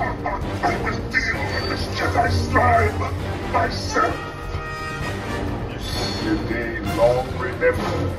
I will deal with this Jedi slime myself. Will be day long remembered.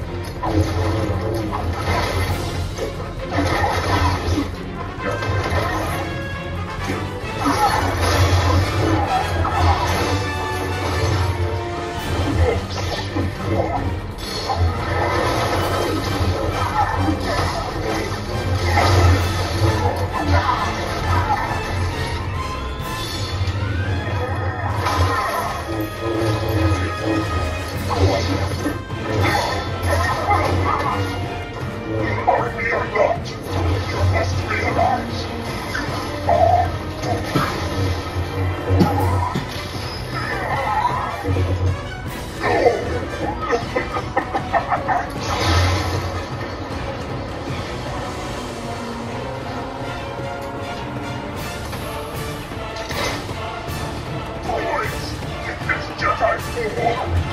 Jedi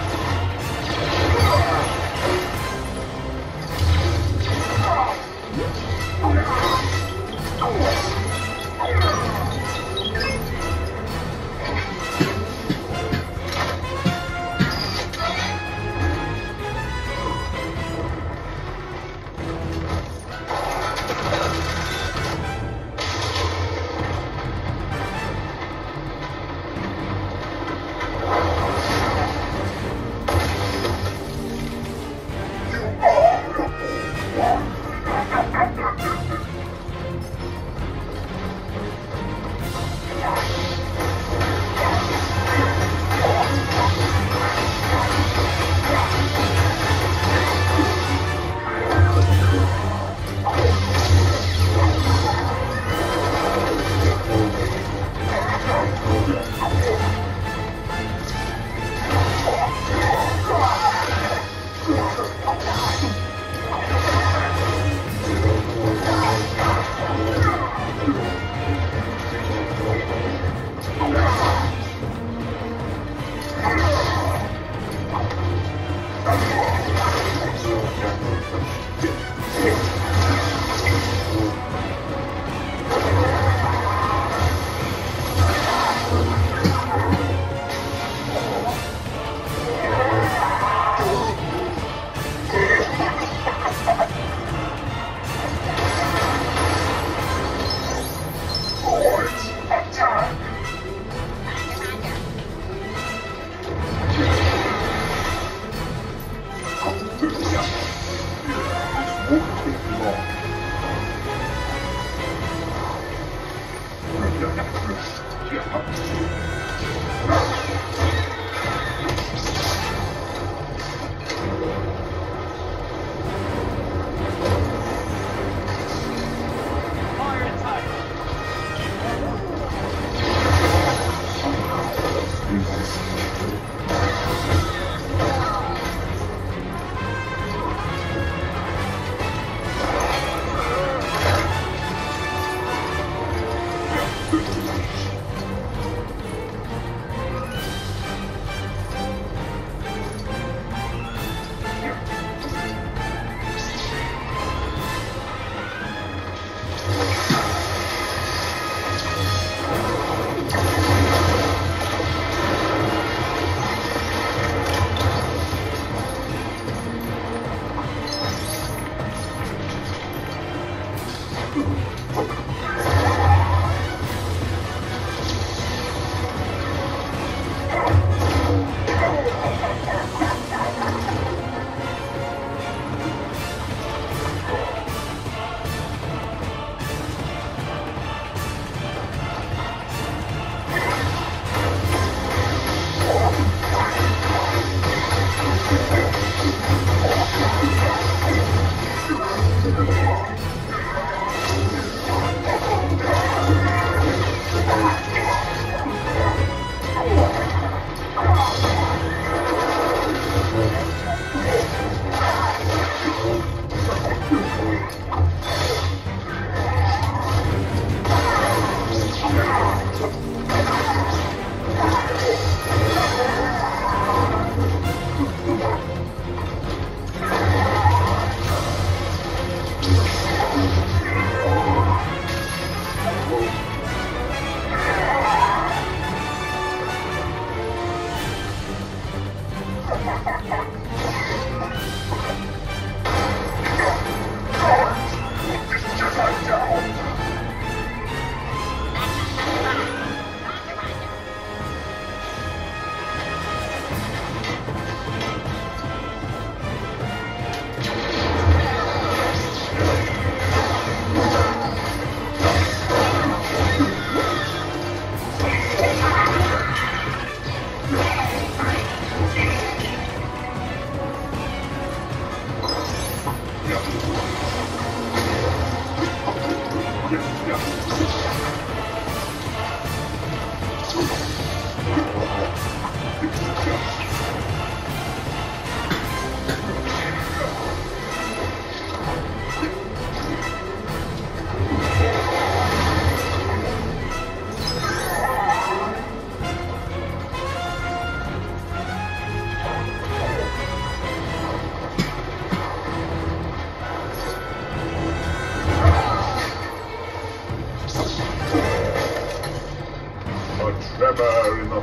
Down.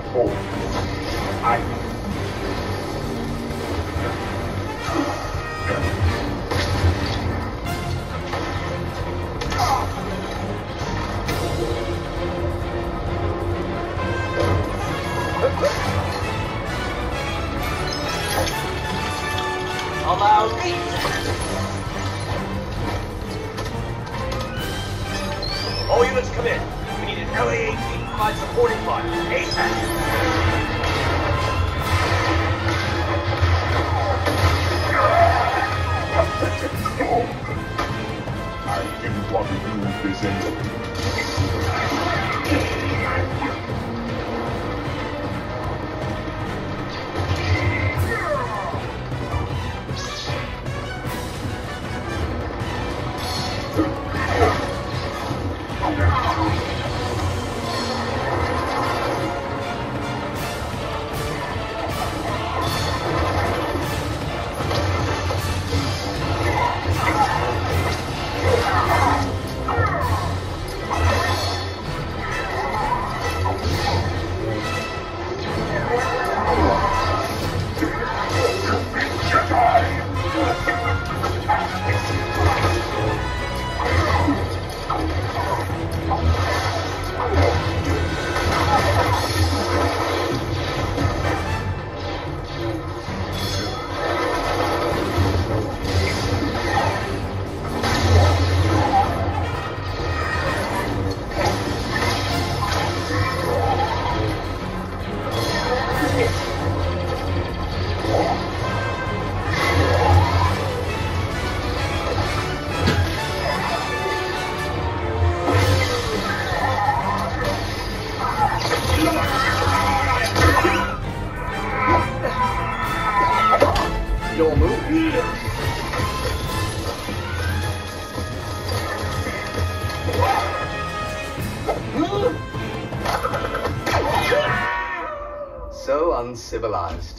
In. I Allow me. All units come in. We need an LAAT provide supporting fire. ASAP. I didn't want to this. You'll move. So uncivilized.